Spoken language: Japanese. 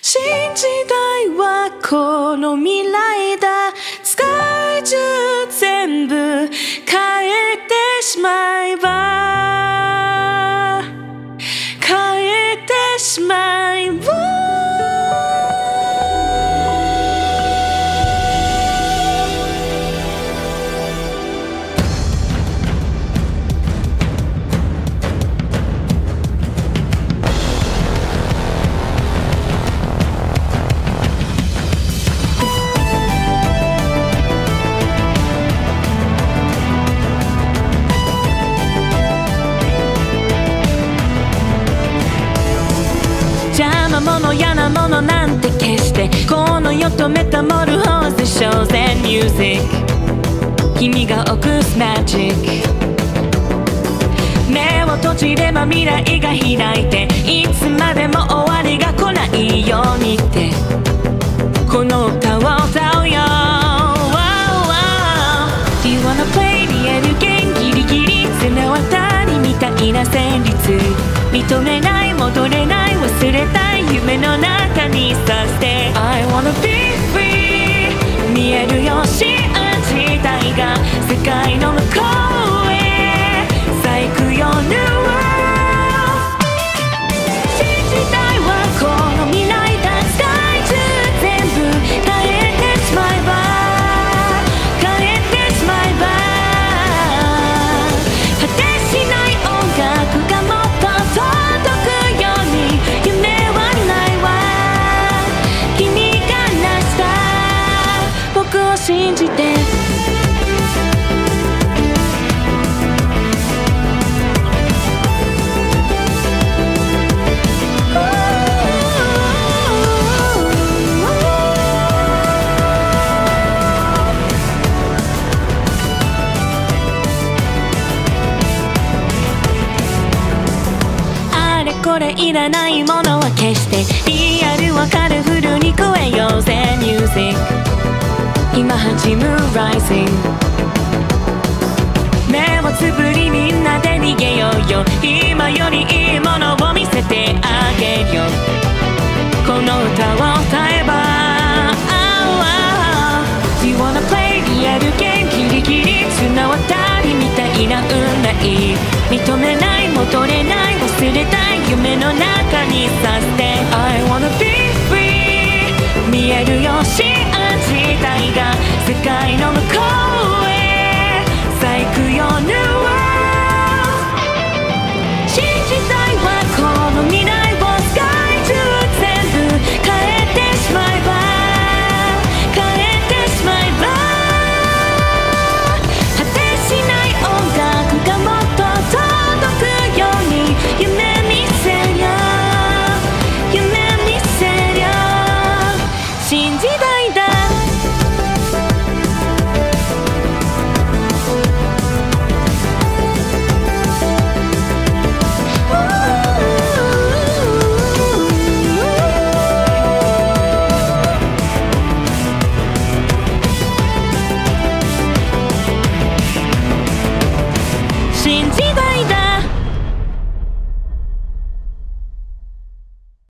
新時代はこの未来だ。使い中全部変邪魔者嫌なものなんて決してこの世とメタモルフォーゼショーゼミュージック。君が起こすマジック目を閉じれば未来が開いていつまでも終わりが来ないようにって。この歌を歌うよ。Wow. Do you wanna play the end game ギリギリ。綱渡りみたいな旋律。認めない戻れない忘れたい夢の中にさせて。これいらないものは消して。リアルをカラフルに超えようぜミュージック今始む Rising 目をつぶりみんなで逃げようよ。今よりいいものを見せてあげるよこの歌を歌えば。Oh, oh. Do you wanna play リアルゲームギリギリ綱渡りみたいな運命。認めない戻れない忘れたい。夢の中にさせて。I wanna be free 見えるよシアン自体が世界時代だ。新時代。